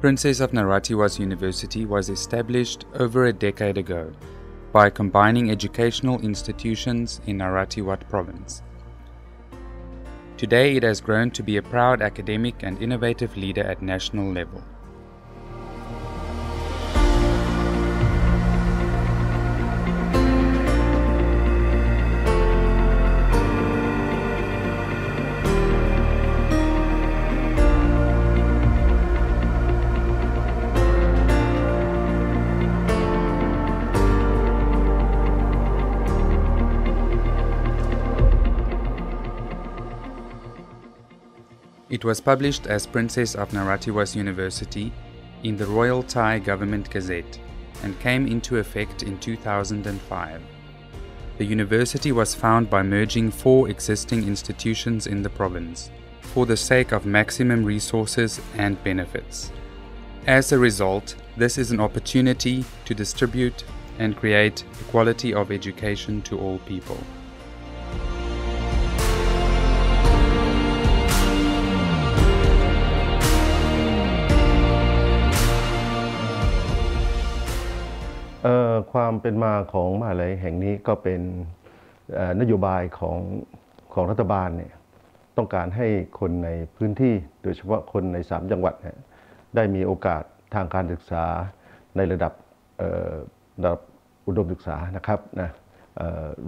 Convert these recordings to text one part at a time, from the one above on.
Princess of Naradhiwas University was established over a decade ago by combining educational institutions in Narathiwat province. Today it has grown to be a proud academic and innovative leader at national level. It was published as Princess of Naradhiwas University in the Royal Thai Government Gazette and came into effect in 2005. The university was found by merging four existing institutions in the province for the sake of maximum resources and benefits. As a result, this is an opportunity to distribute and create equality of education to all people. ความเป็นมาของมหาลัยแห่งนี้ก็เป็นนโยบายของของรัฐบาลเนี่ยต้องการให้คนในพื้นที่โดยเฉพาะคนใน 3 จังหวัดได้มีโอกาสทางการศึกษาในระดับระดับอุดมศึกษานะครับนะ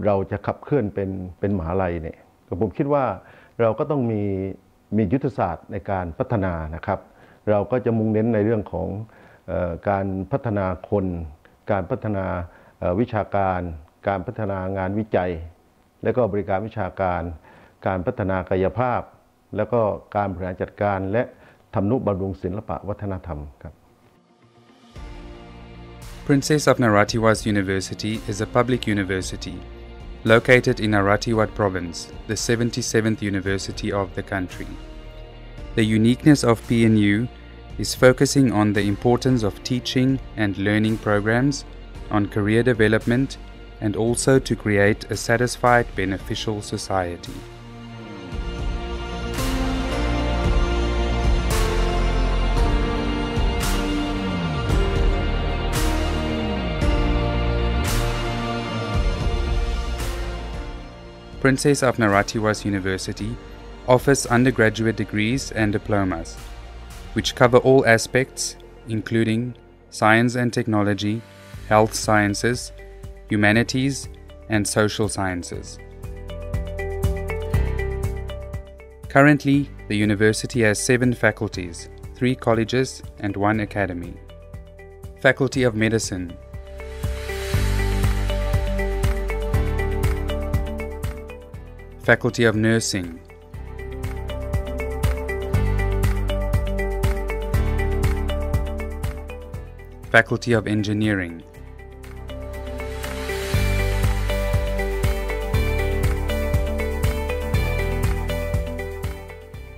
เราจะขับเคลื่อนเป็นเป็นมหาลัยเนี่ยผมคิดว่าเราก็ต้องมีมียุทธศาสตร์ในการพัฒนานะครับ เราก็จะมุ่งเน้นในเรื่องของการพัฒนาคน การพัฒนาวิชาการ การพัฒนางานวิจัย และก็บริการวิชาการ การพัฒนากายภาพ แล้วก็การบริหารจัดการ และทำนุบำรุงศิลปะวัฒนธรรมครับ Princess of Narathiwas University is a public university located in Narathiwat province, the 77th university of the country. The uniqueness of PNU is focusing on the importance of teaching and learning programs, on career development, and also to create a satisfied, beneficial society. Princess of Naradhiwas University offers undergraduate degrees and diplomas which cover all aspects, including science and technology, health sciences, humanities, and social sciences. Currently, the university has seven faculties, three colleges, and one academy. Faculty of Medicine, Faculty of Nursing, Faculty of Engineering.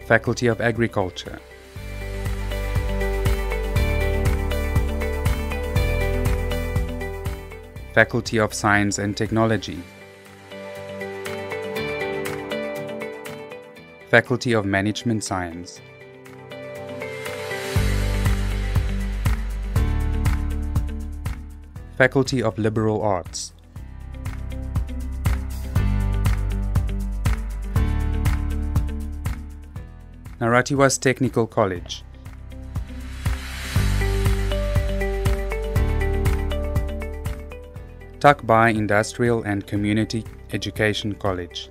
Faculty of Agriculture. Faculty of Science and Technology. Faculty of Management Science. Faculty of Liberal Arts. Naratiwas Technical College. Takbai Industrial and Community Education College.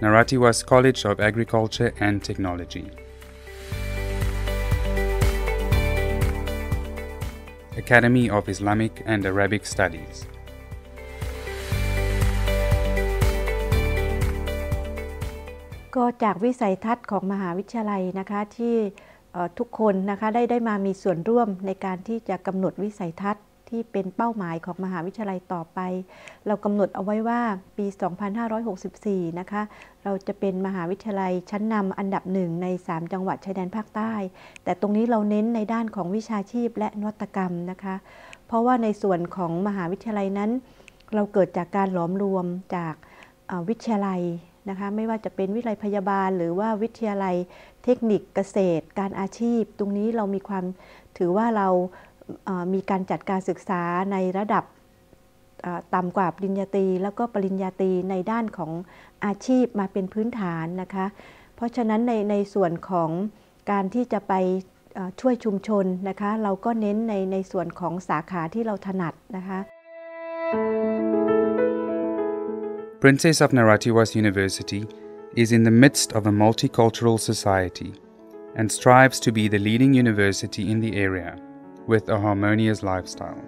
Naratiwas College of Agriculture and Technology. Academy of Islamic and Arabic Studies. ก็จากวิสัยทัศน์ของมหาวิทยาลัยนะคะที่ทุกคนนะคะได้ได้มามีส่วนร่วมในการที่จะกำหนดวิสัยทัศน์ ที่เป็นเป้าหมายของมหาวิทยาลัยต่อไป เรากำหนดเอาไว้ว่าปี 2564 นะคะ เราจะเป็นมหาวิทยาลัยชั้นนำอันดับหนึ่งใน 3 จังหวัดชายแดนภาคใต้ แต่ตรงนี้เราเน้นในด้านของวิชาชีพและนวัตกรรมนะคะ เพราะว่าในส่วนของมหาวิทยาลัยนั้น เราเกิดจากการหลอมรวมจากวิทยาลัยนะคะไม่ว่าจะเป็นวิทยาลัยพยาบาล หรือว่าวิทยาลัยเทคนิคเกษตร การอาชีพ ตรงนี้เรามีความถือว่าเรา มีการจัดการศึกษาในระดับต่ำกว่าปริญญาตรี แล้วก็ปริญญาตรีในด้านของอาชีพมาเป็นพื้นฐานนะคะ เพราะฉะนั้นในในส่วนของการที่จะไปช่วยชุมชนนะคะ เราก็เน้นในในส่วนของสาขาที่เราถนัดนะคะ Princess of Naratiwas University is in the midst of a multicultural society and strives to be the leading university in the area with a harmonious lifestyle.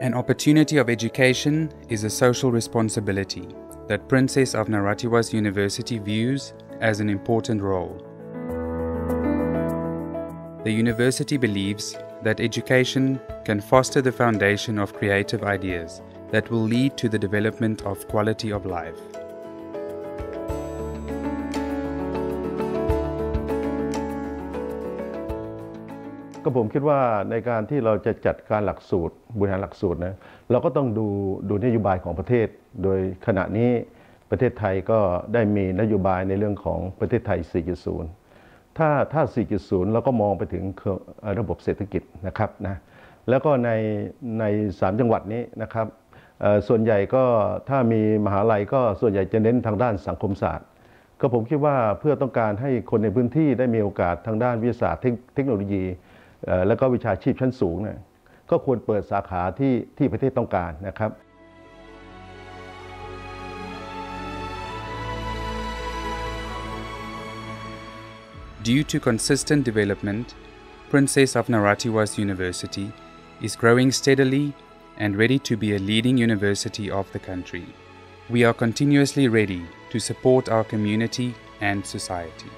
An opportunity of education is a social responsibility that Princess of Naradhiwas University views as an important role. The university believes that education can foster the foundation of creative ideas that will lead to the development of quality of life. ก็ผมคิดว่าในการที่เราจะจัดการหลักสูตรบริหารหลักสูตรนะเราก็ต้องดูดูนโยบายของประเทศ โดยขณะนี้ประเทศไทยก็ได้มีนโยบายในเรื่องของประเทศไทย 4.0 ถ้าถ้า 4.0 เราก็มองไปถึงระบบเศรษฐกิจนะครับนะแล้วก็ในใน 3 จังหวัดนี้นะครับส่วนใหญ่ก็ถ้ามีมหาลัยก็ส่วนใหญ่จะเน้นทางด้านสังคมศาสตร์ ก็ผมคิดว่าเพื่อต้องการให้คนในพื้นที่ได้มีโอกาสทางด้านวิทยาศาสตร์เทคโนโลยี แล้วก็วิชาชีพชั้นสูงเนี่ยก็ควรเปิดสาขาที่ที่ประเทศต้องการนะครับ Due to consistent development, Princess of Naradhiwas University is growing steadily and ready to be a leading university of the country. We are continuously ready to support our community and society.